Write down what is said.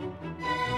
Música